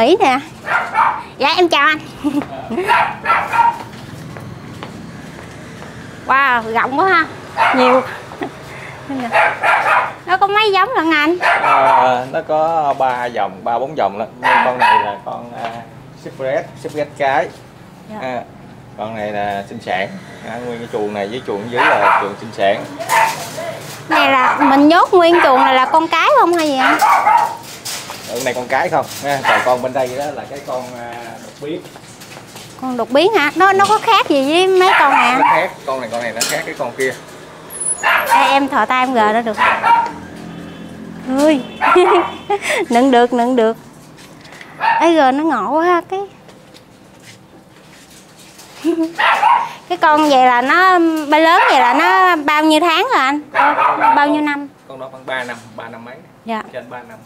Mỹ nè. Dạ em chào anh. Wow rộng quá ha. Nhiều. Nó có mấy giống lận anh? À, nó có ba dòng ba bốn dòng lận. Nhưng con này là con uh, Secret Secret cái. Dạ. à, con này là sinh sản. À, nguyên cái chuồng này với chuồng dưới là chuồng sinh sản. Này là mình nhốt nguyên chuồng này là con cái không hay gì anh con này con cái không? Còn con bên đây đó là cái con uh, đột biến. Con đột biến hả? Nó nó có khác gì với mấy con này nó khác con này con này nó khác cái con kia. Ê, em thò tay em gờ nó được. Ơi nựng được nựng được. Ấy gờ nó ngộ quá ha, cái cái con vậy là nó ba lớn vậy là nó bao nhiêu tháng rồi anh? Bao nhiêu năm? Con đó khoảng 3 năm 3 năm mấy. Dạ. Trên 3 năm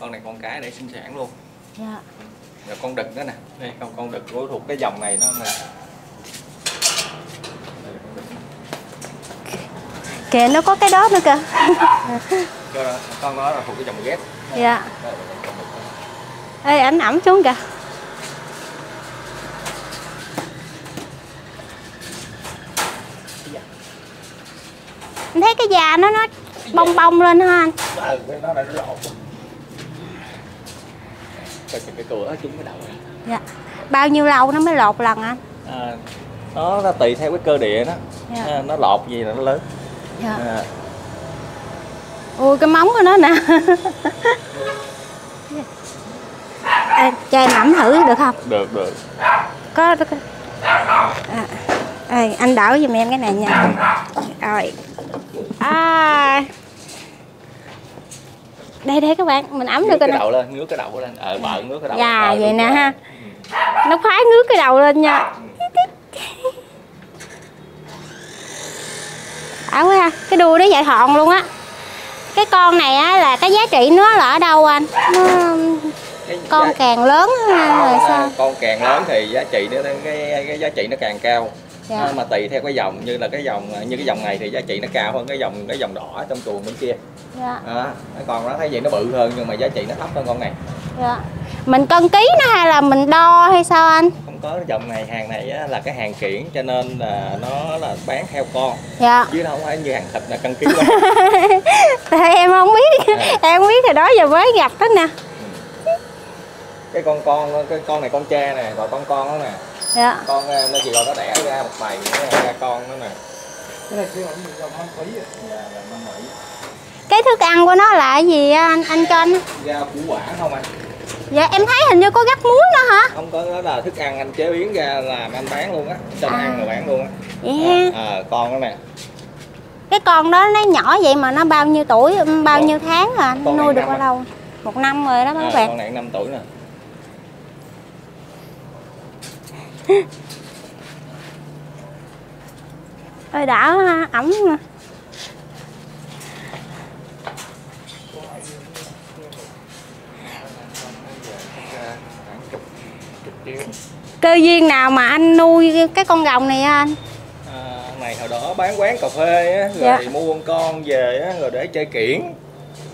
con này con cái để sinh sản luôn. Dạ. Rồi con đực đó nè. Đây con con đực của thuộc cái dòng này nó nè. Là kìa nó có cái đó nữa kìa. Con đó là thuộc cái dòng ghét dạ. Là ê ảnh ẩm xuống kìa. Anh thấy cái da nó nó bong bong lên ha anh? Ừ, nó đã lộn Coi chừng cái cửa nó trúng cái đầu này. dạ. Bao nhiêu lâu nó mới lột lần anh? À, nó, nó tùy theo cái cơ địa đó. Dạ. à, nó lọt gì là nó lớn. Dạ. À, ui cái móng của nó nè. Ê, cho em ẩm thử được không? Được được. Có có à, ê, anh đảo giùm em cái này nha. Rồi. À đây đây các bạn mình ngước được rồi cái nè. đầu lên ngước cái đầu lên. Ờ bợ ngước cái đầu dạ vậy nè rồi. ha. Ừ. nó khoái ngước cái đầu lên nha. Ảo quá ha cái đuôi nó dài thọn luôn á. Cái con này á là cái giá trị nó là ở đâu anh? Nó, Cái con càng lớn là con, sao? con càng lớn thì giá trị nó cái cái giá trị nó càng cao Dạ. Nó mà tùy theo cái dòng như là cái dòng như cái dòng này thì giá trị nó cao hơn cái dòng cái dòng đỏ trong chuồng bên kia. Dạ. Cái con đó thấy vậy nó bự hơn nhưng mà giá trị nó thấp hơn con này. Dạ. Mình cân ký nó hay là mình đo hay sao anh? Không có cái dòng này hàng này á, là cái hàng kiển cho nên là nó là bán theo con. Dạ. Chứ nó không phải như hàng thịt là cân ký tại em không biết. À. em không biết thì đó giờ mới gặp đó nè. Cái con con cái con này con cha nè còn con con đó nè dạ. Con ờ, nó chỉ còn nó đẻ ra một bầy ra con đó nè. Cái này kêu là dòng mang phí à? Dạ là nó mỹ cái thức ăn của nó là cái gì anh anh cho anh? Ra củ quả không anh? Dạ em thấy hình như có gắt muối nữa hả? Không có đó là thức ăn anh chế biến ra làm anh bán luôn á cho nó À. ăn rồi bán luôn á. Vậy ha à, à, con đó nè. Cái con đó nó nhỏ vậy mà nó bao nhiêu tuổi bao Con- nhiêu tháng rồi anh nuôi được năm bao lâu? Một năm rồi đó à, các bạn con này 5 tuổi nè ơi đã ha, triệu cơ duyên nào mà anh nuôi cái con rồng này á anh? À, này hồi đó bán quán cà phê á rồi Dạ. mua con con về á rồi để chơi kiển.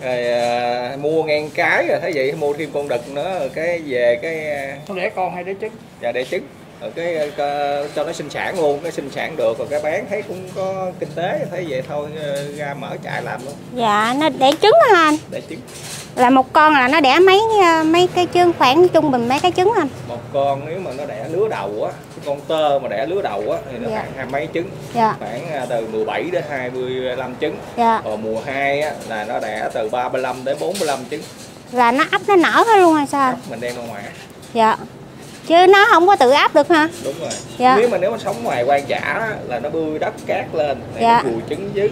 Rồi à, mua ngang cái rồi thấy vậy mua thêm con đực nữa rồi cái về cái à, nó đẻ con hay đẻ trứng và để trứng rồi cái ờ, cho nó sinh sản luôn cái sinh sản được rồi cái bán thấy cũng có kinh tế thấy vậy thôi ờ, ra mở trại làm luôn. Dạ nó đẻ trứng hả anh. Để trứng. Là một con là nó đẻ mấy ờ, mấy cái trứng khoảng trung bình mấy cái trứng anh? Một con nếu mà nó đẻ lứa đầu á cái con tơ mà đẻ lứa đầu á thì nó Dạ. khoảng hai mấy trứng. Dạ. Khoảng từ 17 đến 25 trứng. Dạ. Còn mùa 2 á là nó đẻ từ 35 đến 45 trứng. Là nó ấp nó nở hết luôn hay sao anh? mình đem ra ngoài. Dạ chứ nó không có tự ấp được ha đúng rồi. Dạ. nếu mà nếu mà sống ngoài quan á, là nó bươi đất cát lên để Dạ. nó chùi trứng dưới.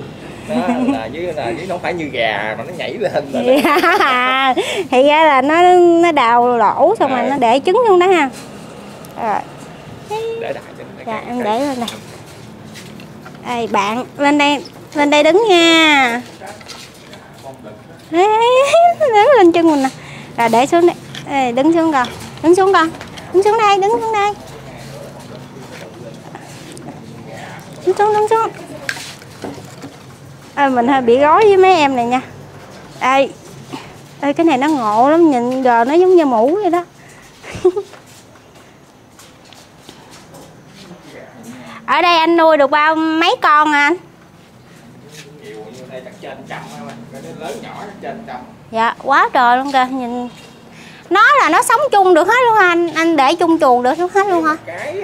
Đó là với là với nó phải như gà mà nó nhảy lên là Dạ. thì ra là nó nó đào lỗ xong rồi Dạ. nó để trứng luôn đó ha. Rồi để đại nó dạ em để lên đây. Ê, bạn lên đây lên đây đứng nha. Ê, đứng lên chân mình nè. Rồi để xuống đây Ê, đứng xuống con đứng xuống con đứng xuống đây đứng xuống đây. Đứng xuống đứng xuống. À, mình hơi bị gói với mấy em này nha. Đây Ê, cái này nó ngộ lắm nhìn giờ nó giống như mũ vậy đó. Ở đây anh nuôi được bao mấy con à anh? Dạ quá trời luôn kìa nhìn nó là nó sống chung được hết luôn hả? Anh anh để chung chuồng được hết luôn hả? Cái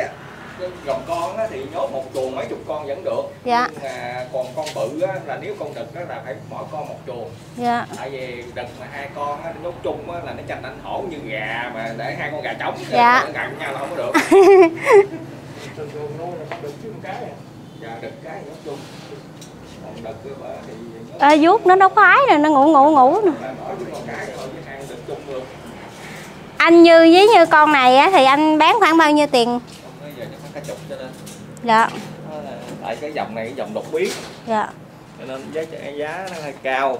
gồng con á, thì nhốt một chuồng mấy chục con vẫn được. Dạ. nhưng mà còn con bự á, là nếu con đực á, là phải mỗi con một chuồng. Dạ. Tại vì đực mà hai con á, nhốt chung á, là nó tranh anh hổ như gà mà để hai con gà trống. Dạ. nó gặn nhau là không có được. Thường thường nuôi là con được chứ con cái à dạ đực cái nhốt chung. Còn đực thì Ê, vuốt nó nó khoái rồi nó ngủ ngủ ngủ nè anh như với như con này á thì anh bán khoảng bao nhiêu tiền? Còn bây giờ chắc cả chục cho nên dạ. Tại cái dòng này cái dòng độc biến. Dạ. Cho nên giá giá nó hơi cao.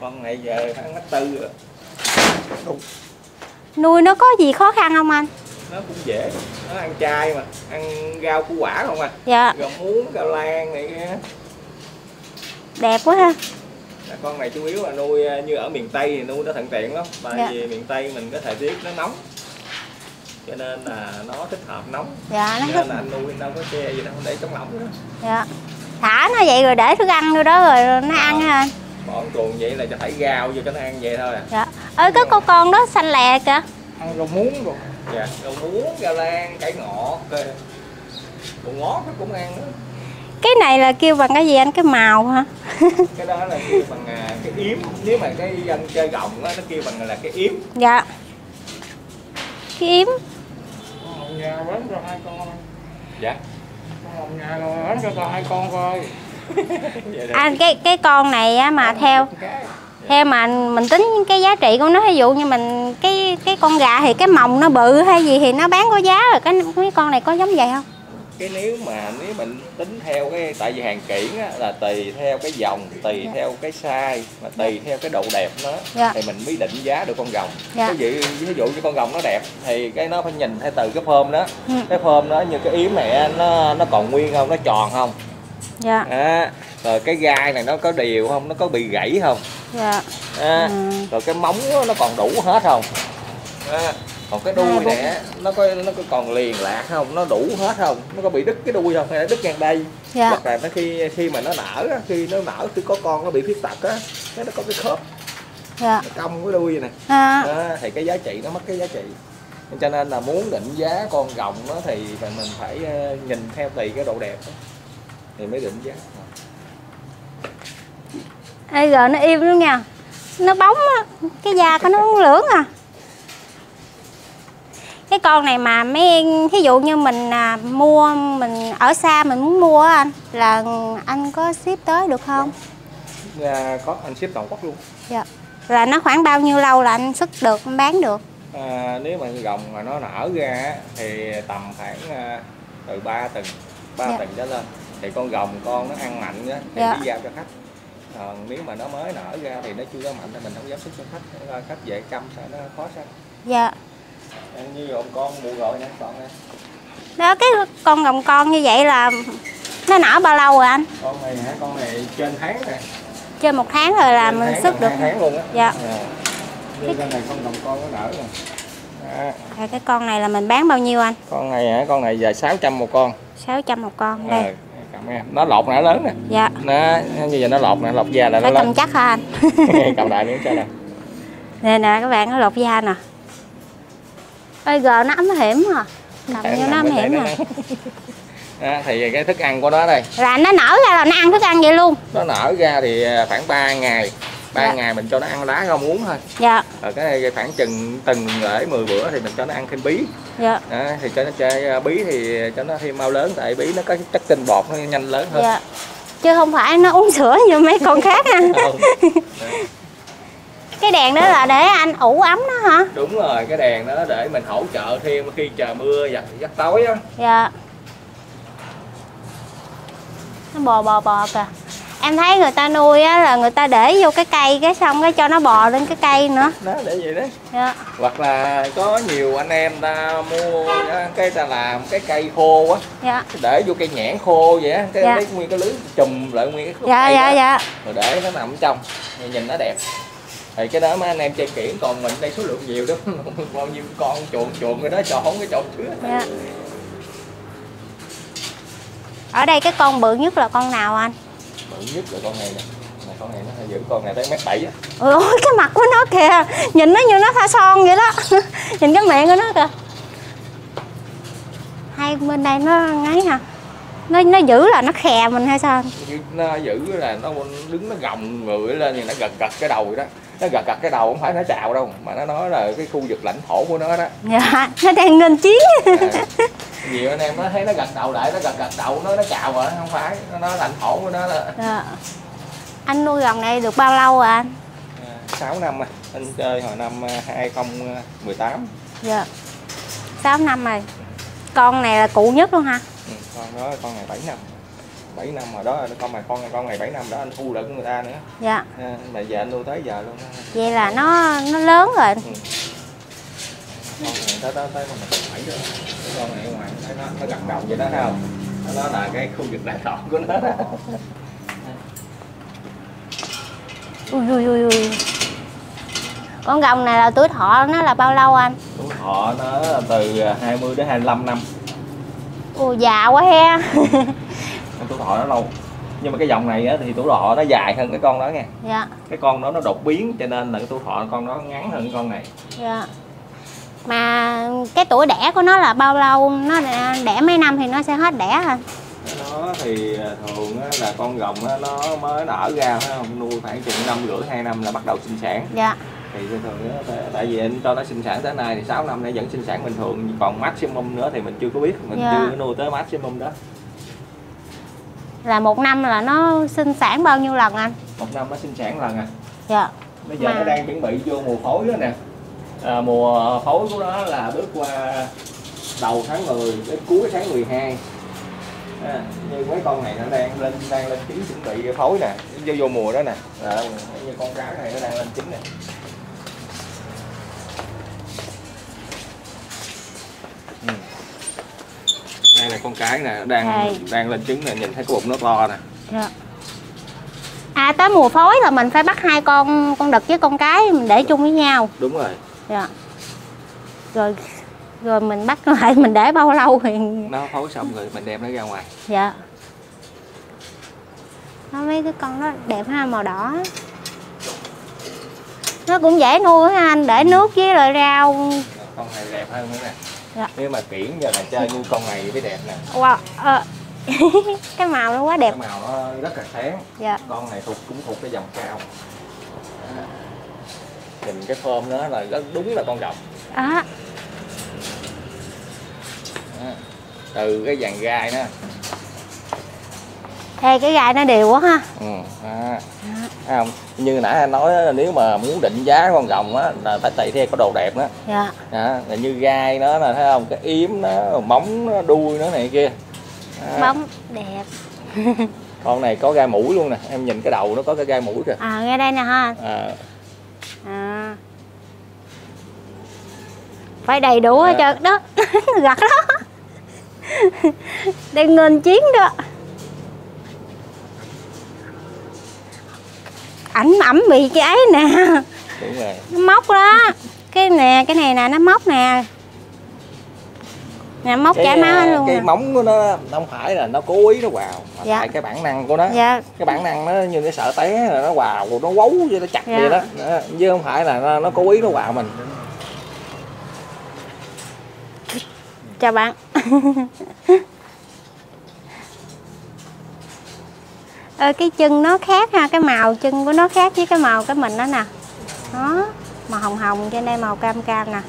Con này giờ khoảng mét tư rồi. Đúng. nuôi nó có gì khó khăn không anh? Nó cũng dễ. Nó ăn chay mà. Ăn rau củ quả không à. Dạ. Rau muống rau lan này kia. Đẹp quá ha Là con này chủ yếu là nuôi ờ, như ở miền tây thì nuôi nó thuận tiện lắm. Tại Dạ. vì miền tây mình có thời tiết nó nóng. Cho nên là nó thích hợp nóng. Dạ nó thích nên là anh nuôi đâu có che gì đâu để chống lỏng nữa. Dạ. Thả nó vậy rồi để thức ăn vô đó rồi nó ăn ha. Anh bọn tuồng vậy là cho thảy rau vô cho nó ăn vậy thôi à. Dạ. Ơi cái con con đó xanh lè kìa. Ăn rau muống rồi. Dạ rau muống rau lan cải ngọt ờ, đồ ngót nó cũng ăn nữa cái này là kêu bằng cái gì anh? Cái màu hả? Cái đó là kêu bằng à, cái yếm. Nếu mà cái dân chơi gồng á nó kêu bằng là cái yếm. Dạ. Cái yếm. Nhà bán cho hai con dạ. Nhà rồi bán cho tao hai con coi. Đó. anh cái cái con này á mà theo theo mà mình tính cái giá trị của nó ví dụ như mình cái cái con gà thì cái mồng nó bự hay gì thì nó bán có giá rồi. Cái mấy con này có giống vậy không cái nếu mà nếu mình tính theo cái tại vì hàng kiển á, là tùy theo cái dòng tùy Dạ. theo cái size mà tùy theo cái độ đẹp nó Dạ. thì mình mới định giá được con rồng Dạ. ví dụ ví dụ như con rồng nó đẹp thì cái nó phải nhìn theo từ cái phơm đó Ừ. cái phơm đó như cái yếm này nó nó còn nguyên không nó tròn không dạ à, rồi cái gai này nó có đều không nó có bị gãy không dạ à, Ừ. rồi cái móng nó còn đủ hết không à, còn cái đuôi À, này á, nó có nó có còn liền lạc không? Nó đủ hết không? Nó có bị đứt cái đuôi không? Hay là đứt ngang đây? Dạ. Hoặc là nó khi khi mà nó nở á, khi nó nở khi có con nó bị khuyết tật á cái nó có cái khớp. Dạ. Nó cong cái đuôi này à, đó, thì cái giá trị nó mất cái giá trị. Cho nên là muốn định giá con rồng đó thì mình phải ờ, nhìn theo tùy cái độ đẹp đó, thì mới định giá. Ê, giờ nó im luôn nha. Nó bóng á. Cái da của nó lưỡng à cái con này mà mấy thí dụ như mình à, mua mình ở xa mình muốn mua á anh là anh có ship tới được không? À, có anh ship toàn quốc luôn. Dạ. Là nó khoảng bao nhiêu lâu là anh xuất được anh bán được? À, nếu mà rồng mà nó nở ra á, thì tầm khoảng à, từ 3 tuần 3 Dạ. tuần trở lên. Thì con rồng con nó ăn mạnh á, thì Dạ. mới giao cho khách. Còn nếu mà nó mới nở ra thì nó chưa có mạnh thì mình không dám xuất cho khách. Khách về chăm sao nó khó sao. Dạ như rồng con mù rồi nè con nè đó cái con rồng con như vậy là nó nở bao lâu rồi anh? Con này hả? Con này trên tháng nè trên một tháng rồi là Trên mình tháng xuất là được. tháng luôn á. Dạ. À. như con này con rồng con nó nở à, Rồi cái con này là mình bán bao nhiêu anh? Con này hả? Con này giờ 600 một con. 600 một con à, đây em. Nó lột nó lớn nè. Dạ. Nó như giờ nó lột nè lột da là nó phải lớn. cầm chắc hả anh? Cầm đại miếng cho nè. Nè nè các bạn nó lột da nè ơi gờ nó ấm hiểm à. Cầm vô đây hiểm à. Đó, thì cái thức ăn của nó đây. Là nó nở ra là nó ăn thức ăn vậy luôn. Nó nở ra thì à, khoảng 3 ngày. 3 Dạ. ngày mình cho nó ăn lá rau muống thôi. Dạ. Rồi cái này khoảng chừng từng lễ 10 bữa thì mình cho nó ăn thêm bí. Dạ. Đó, thì cho nó chơi à, bí thì cho nó thêm mau lớn tại bí nó có chất tinh bột nó nhanh lớn hơn. Dạ. Chứ không phải nó uống sữa như mấy con khác ha. cái đèn đó là để anh ủ ấm đó hả? Đúng rồi cái đèn đó để mình hỗ trợ thêm khi trời mưa giặt giặt tối á. Dạ. Nó bò bò bò kìa. Em thấy người ta nuôi á là người ta để vô cái cây cái xong cái cho nó bò lên cái cây nữa. Đó để vậy đấy. Dạ. Hoặc là có nhiều anh em ta mua cái ta làm cái cây khô á. Dạ. Để vô cây nhãn khô vậy á cái Dạ. lấy nguyên cái lưới chùm lại nguyên cái khúc dạ cây dạ đó, dạ. Rồi để nó nằm trong nhìn nó đẹp thì cái đó mấy anh em chơi kiển còn mình đây số lượng nhiều đó. Bao nhiêu con chuồn chuồn cái đó trộn cái trộn chứa. Dạ. ở đây cái con bự nhất là con nào anh? Bự nhất là con này nè. Con này nó giữ con này tới mét bảy á. Ôi cái mặt của nó kìa. Nhìn nó như nó tha son vậy đó. Nhìn cái miệng của nó kìa. Hay bên đây nó ngáy hả? Nó nó giữ là nó khè mình hay sao? Nó giữ là nó đứng nó gồng người lên thì nó gật gật cái đầu vậy đó nó gật gật cái đầu không phải nó chào đâu mà nó nói là cái khu vực lãnh thổ của nó đó. Dạ nó đang nghênh chiến à, nhiều anh em nó thấy nó gật đầu lại nó gật gật đầu nó nó chào rồi không phải nó nói lãnh thổ của nó là dạ. anh nuôi rồng này được bao lâu rồi anh? 6 năm à. anh chơi hồi năm à, 2018 dạ. 6 năm rồi. Con này là cụ nhất luôn hả? Ừ, con đó con này 7 năm 7 năm rồi đó con mà con con này 7 năm đó anh thu được người ta nữa. Dạ. À, mà giờ anh nuôi tới giờ luôn đó. vậy là nó nó lớn rồi. Ừ. con này tới tới tới con này bảy rồi cái con này ngoài thấy nó nó gật đầu vậy đó thấy không? Đó là cái khu vực đại thọ của nó đó. Ui ui ui ui. Con rồng này là tuổi thọ nó là bao lâu anh? Tuổi thọ nó từ 20 đến 25 năm. Ui già quá he tuổi thọ nó lâu. Nhưng mà cái dòng này á, thì tuổi thọ nó dài hơn cái con đó nha. Dạ. Cái con đó nó đột biến cho nên là cái tuổi thọ con đó ngắn hơn cái con này. Dạ. Mà cái tuổi đẻ của nó là bao lâu? Nó đẻ mấy năm thì nó sẽ hết đẻ hả? Nó thì thường á, là con rồng á, nó mới nở ra phải không? Nuôi khoảng chừng năm rưỡi hai năm là bắt đầu sinh sản. Dạ. Thì thường á, tại- vì anh cho nó sinh sản tới nay thì 6 năm nó vẫn sinh sản bình thường. Còn maximum nữa thì mình chưa có biết mình Dạ. chưa có nuôi tới maximum đó là một năm là nó sinh sản bao nhiêu lần anh? Một năm nó sinh sản lần à. Dạ. Bây giờ Mà- nó đang chuẩn bị vô mùa phối đó nè. À, mùa phối của nó là bước qua đầu tháng 10 đến cuối tháng 12 à, như mấy con này nó đang lên đang lên trứng chuẩn bị phối nè. Vô vô mùa đó nè. À, như con cá này nó đang lên trứng nè đây là con cái nè đang Đây. đang lên trứng nè nhìn thấy cái bụng nó to nè. Dạ. À tới mùa phối là mình phải bắt hai con con đực với con cái mình để chung với nhau. Đúng rồi. Dạ. Rồi rồi mình bắt lại mình để bao lâu thì nó phối xong rồi mình đem nó ra ngoài. Dạ. Nó mấy cái con đó đẹp ha màu đỏ. Nó cũng dễ nuôi ha anh để nước với lại rau. Con này đẹp hơn nữa nè Dạ. nếu mà kiển giờ là chơi như con này mới đẹp nè wow ờ. cái màu nó quá đẹp cái màu nó rất là sáng dạ con này thuộc cũng thuộc cái dòng cao À. nhìn cái form nó là rất đúng là con rồng đó À. từ cái dàn gai đó Ê, cái gai nó đều quá ha ừ. à. Thấy không? Như nãy anh nói nếu mà muốn định giá con rồng á là phải tùy theo có đồ đẹp đó. Dạ. À, là như gai nó là thấy không? Cái yếm nó móng nó đuôi nó này kia. À. bóng đẹp. Con này có gai mũi luôn nè em nhìn cái đầu nó có cái gai mũi kìa. À nghe đây nè ha. À, à. Phải đầy đủ hết Dạ. trơn đó. Gặt đó. Đang nghênh chiến đó ảnh ẩm bị cái ấy nè. Đúng rồi. Nó móc đó. Cái nè cái này nè nó móc nè. Nè móc chảy máu anh luôn cái nè móng của nó không phải là nó cố ý nó vào mà Dạ. tại cái bản năng của nó. Dạ. Cái bản năng nó như cái sợ té là nó vào nó quấu cho nó chặt Dạ. vậy đó. Đó, chứ không phải là nó, nó cố ý nó vào mình. Chào bạn ờ, cái chân nó khác ha cái màu chân của nó khác với cái màu cái mình đó nè. Đó màu hồng hồng trên đây màu cam cam nè.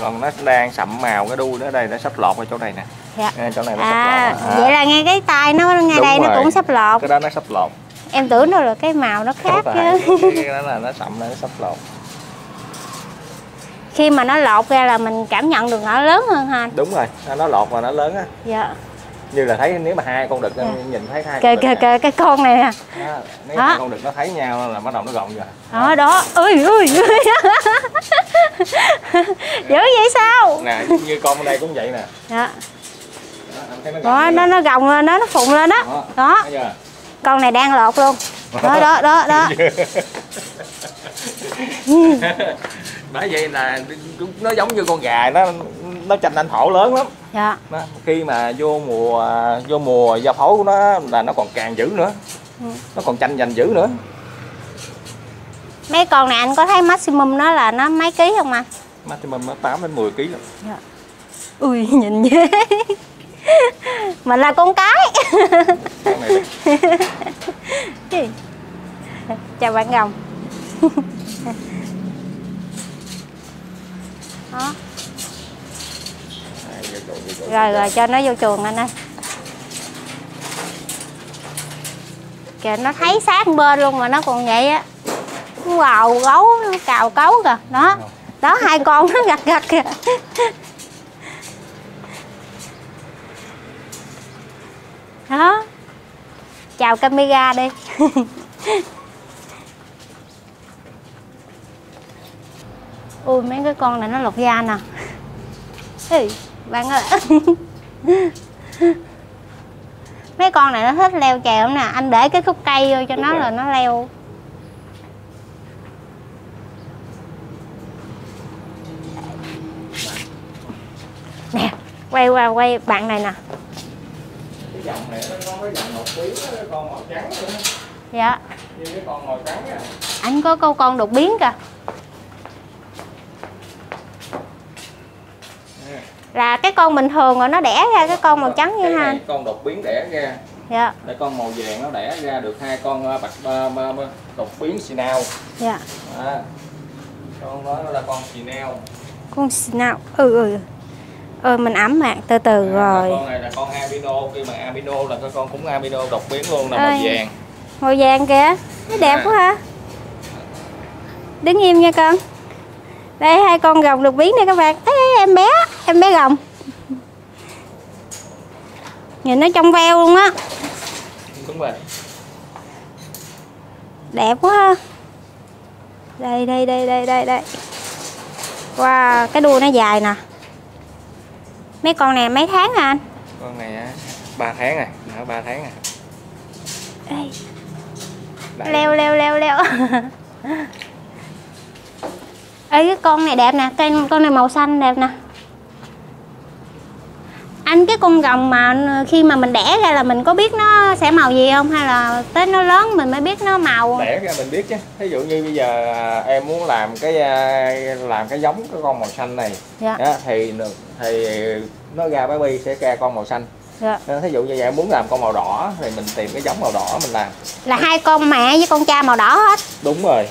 Còn nó đang sậm màu cái đuôi nó đây nó sắp lọt ở chỗ này nè. Dạ. À, chỗ này nó à sắp lọt à. vậy là ngay cái tay nó ngay Đúng đây nó rồi. cũng sắp lọt. Cái đó nó sắp lọt. Em tưởng đâu là cái màu nó khác chứ. cái, đó là nó sậm nó sắp lọt. Khi mà nó lọt ra là mình cảm nhận được nó lớn hơn ha. Đúng rồi nó lọt và nó lớn á. Dạ như là thấy nếu mà hai con đực Dạ. nhìn thấy hai kìa kìa cái con này nè. Đó, nếu Đó. con đực nó thấy nhau là bắt đầu nó gọn rồi. Đó đó. Ui ui ui dữ vậy sao? Nè như con bên đây cũng vậy nè. Dạ. Đó, nó đó gọn nó nó gồng lên đó nó phụng lên đó. Đó. đó. con này đang lọt luôn. Đó đó đó đó. Bởi vậy là nó giống như con gà nó nó tranh anh thổ lớn lắm. Dạ. Nó, khi mà vô mùa vô mùa giao phối của nó là nó còn càng dữ nữa. Ừ. nó còn tranh giành dữ nữa. Mấy con này anh có thấy maximum nó là nó mấy ký không anh? Maximum nó 8 đến 10 kg lận. ui nhìn dễ mình là con cái. Chào bạn gồng đó Đây, vô chuồng, vô chuồng. Rồi rồi cho nó vô chuồng anh ơi. Kìa nó thấy sát bên luôn mà nó còn vậy á. Nó vào gấu nó cào cấu kìa. Đó đó hai con nó gặt gặt kìa. Đó. Chào camera đi. Ui mấy cái con này nó lột da nè. Ê, bạn ơi mấy con này nó thích leo trèo lắm nè. Anh để cái khúc cây vô cho Đúng nó rồi. rồi nó leo. Nè quay qua quay bạn này nè. Cái dòng này nó có dòng màu quý cái con màu trắng nữa. Dạ. Như cái con màu trắng á. Anh có câu con đột biến kìa là cái con bình thường rồi nó đẻ ra cái con màu trắng như ha con đột biến đẻ ra. Dạ. Đây con màu vàng nó đẻ ra được hai con ờ, bạch đột biến xì nao dạ. À. con đó là con xì nao con nào? Ừ ừ ừ. Mình ẩm mạng từ từ rồi. con này là con albino khi mà albino là cái con cũng albino đột biến luôn là màu Ơi. vàng. Màu vàng kìa. Nó đẹp À. quá ha đứng im nha con. Đây hai con rồng được biến đây các bạn. Ê, em bé em bé rồng nhìn nó trong veo luôn á. Đúng rồi đẹp quá ha. Đây đây đây đây đây đây. Wow cái đuôi nó dài nè. Mấy con này mấy tháng à anh? Con này á ba tháng này nó ba tháng này Ê, Đấy. leo leo leo leo. Ê cái con này đẹp nè. Cái con này màu xanh đẹp nè Anh cái con rồng mà khi mà mình đẻ ra là mình có biết nó sẽ màu gì không? Hay là tới nó lớn mình mới biết nó màu? Đẻ ra mình biết chứ. Ví dụ như bây giờ à, em muốn làm cái à, làm cái giống cái con màu xanh này Dạ. thì thì nó ra baby sẽ ra con màu xanh. Dạ. Nên thí dụ như vậy em muốn làm con màu đỏ thì mình tìm cái giống màu đỏ mình làm. Là hai con mẹ với con cha màu đỏ hết. Đúng rồi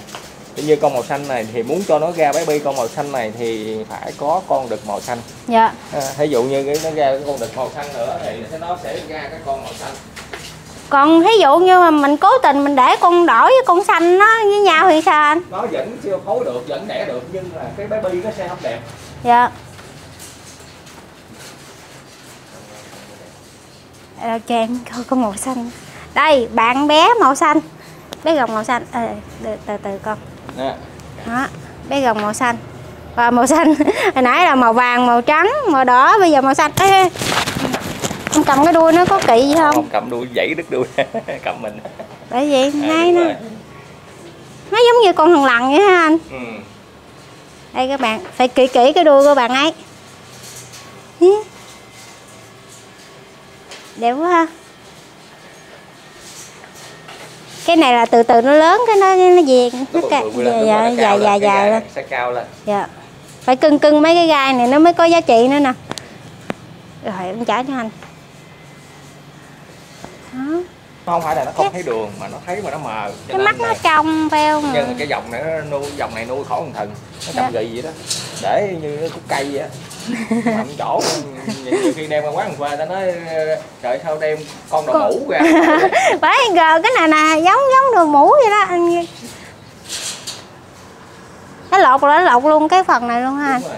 Ví như con màu xanh này thì muốn cho nó ra baby con màu xanh này thì phải có con đực màu xanh. Dạ. À, thí dụ như cái nó ra cái con đực màu xanh nữa thì nó sẽ ra cái con màu xanh. Còn thí dụ như mà mình cố tình mình để con đỏ với con xanh nó với nhau thì sao anh. Nó vẫn siêu phối được vẫn đẻ được nhưng là cái baby nó sẽ không đẹp. Dạ. Đâu cho em coi con màu xanh. Đây bạn bé màu xanh. Bé gồng màu xanh. Ê, từ, từ từ con Đó. Bé gồng màu xanh. Và màu xanh. Hồi nãy là màu vàng, màu trắng, màu đỏ Bây giờ màu xanh. Ê, ê. Cầm cái đuôi nó có kỵ gì không? Không cầm đuôi dãy đứt đuôi. Cầm mình. Bởi vậy À, nó rồi. Nó giống như con thằng lằn vậy ha anh? Ừ. Đây các bạn Phải kỹ kỹ cái đuôi của bạn ấy. Đẹp quá ha Cái này là từ từ nó lớn Cái nó nó về Nó Nó ca, dài dài dài lên, gai lên sẽ cao lên. Dạ. Phải cưng cưng mấy cái gai này Nó mới có giá trị nữa nè. Rồi em trả cho anh. Đó. Không phải là nó không thấy đường mà nó thấy mà nó mờ. Cho Cái mắt nó là- trong phải không? Nhưng cái dòng này nó nuôi dòng này nuôi khỏi con thần. Nó Dạ. cầm gì vậy đó. Để như nó cúc cây vậy mạnh chỗ nhiều, khi đem qua quán người qua ta nói trời sao đem con đậu Con- mũ ra? Bởi gờ cái này nè Giống giống đồ mũ vậy đó anh Cái lột là nó lột luôn cái phần này luôn ha. Rồi.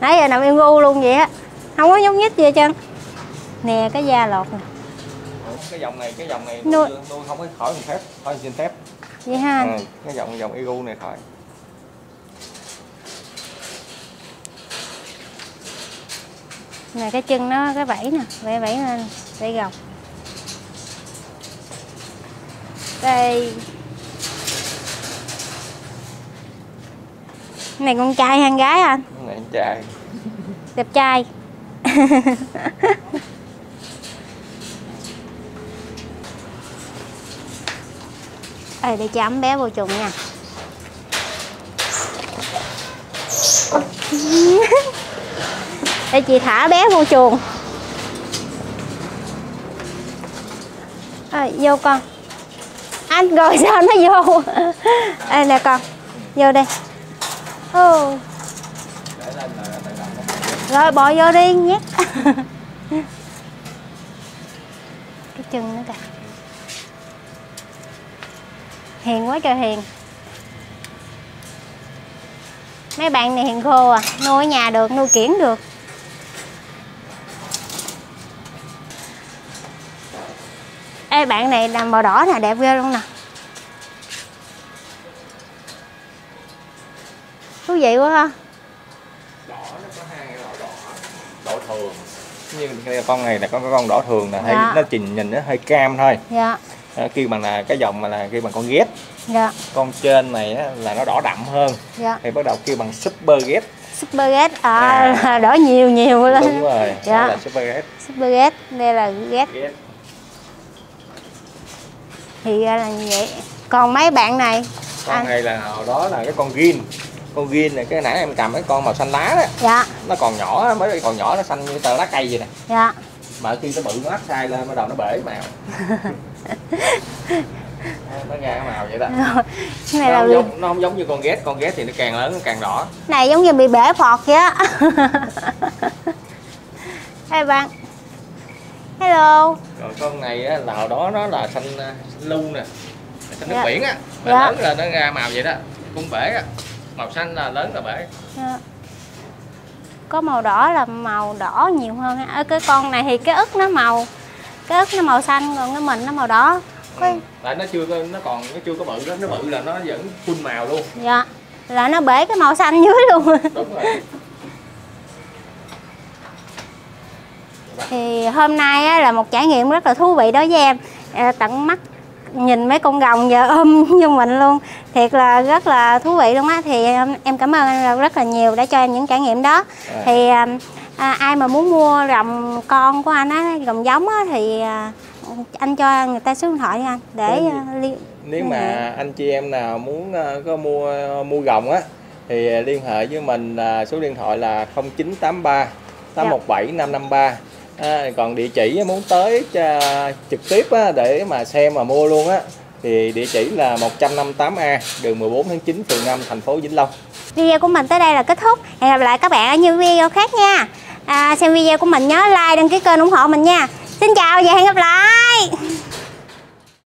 Nãy giờ nằm im gu luôn vậy á. Không có nhúc nhích gì hết trơn nè cái da lột nè. Cái dòng này cái dòng này tôi, tôi không có khỏi hình thép khỏi hình thép. Vậy ha. Ừ, cái dòng dòng igu này khỏi. Nè cái chân nó cái vẫy nè vẫy vẫy lên vẫy gồng đây. Này con trai hay con gái anh? Này con trai. Đẹp trai. Ê, để cho ấm bé vô chuồng nha. Để chị thả bé vô chuồng. À, vô con. Anh rồi sao nó vô? Đây nè con vô đây oh. rồi bỏ vô đi nhé. cái chân nữa kìa hiền quá trời hiền. Mấy bạn này hiền khô à nuôi ở nhà được nuôi kiển được. Ê bạn này là màu đỏ nè đẹp ghê luôn nè. Thú vị quá ha. Đỏ nó có hai loại đỏ đỏ thường. Nhưng cái con này là có cái con đỏ thường là thấy Dạ. nó nhìn nhìn nó hơi cam thôi. Dạ à, kêu bằng là cái dòng mà là kêu bằng con ghét dạ. Con trên này á, là nó đỏ đậm hơn. Dạ. Thì bắt đầu kêu bằng super ghét super ghét à, À. đỏ nhiều nhiều lên. Đúng rồi Dạ. đó là super ghét super ghét đây là ghét thì ra là như vậy. Còn mấy bạn này? Con anh này là hồi đó là cái con gin. Con gin này cái nãy em cầm cái con màu xanh lá đó. Dạ. Nó còn nhỏ mới còn nhỏ nó xanh như tờ lá cây vậy nè. Dạ mà khi nó bự nó áp sai lên bắt đầu nó bể màu. Nó ra cái màu vậy đó. Rồi cái này nó, là không giống, nó không giống như con ghét. Con ghét thì nó càng lớn nó càng đỏ. Này giống như bị bể phọt vậy á. Hey bạn. Hello. Còn con này á, là hồi đó nó là xanh à, xanh lu nè. Xanh nước Dạ. biển á. Mà Dạ. lớn lên nó ra màu vậy đó. Cung bể á. Màu xanh là lớn là bể. Dạ. Có màu đỏ là màu đỏ nhiều hơn. Ở cái con này thì cái ức nó màu cái ức nó màu xanh còn cái mình nó màu đỏ. Ừ. Tại nó chưa có nó còn nó chưa có bự đó nó bự là nó vẫn full màu luôn. Dạ là nó bể cái màu xanh dưới luôn. Đúng rồi. Thì hôm nay á, là một trải nghiệm rất là thú vị đối với em À, tận mắt nhìn mấy con rồng giờ ôm như mình luôn. Thiệt là rất là thú vị luôn á. Thì em- em cảm ơn anh rất là nhiều đã cho em những trải nghiệm đó. À. thì à, à, ai mà muốn mua rồng con của anh á rồng giống á thì à, anh cho người ta số điện thoại đi anh để gì? à, liên nếu mà anh chị em nào muốn ờ, có mua mua gồng á thì liên hệ với mình số điện thoại là 0983 817 553 à, còn địa chỉ muốn tới cho, trực tiếp á, để mà xem mà mua luôn á thì địa chỉ là 158A đường 14 tháng 9 phường 5 thành phố Vĩnh Long. Video của mình tới đây là kết thúc. Hẹn gặp lại các bạn ở những video khác nha. À, xem video của mình nhớ like đăng ký kênh ủng hộ mình nha. Xin chào và hẹn gặp lại!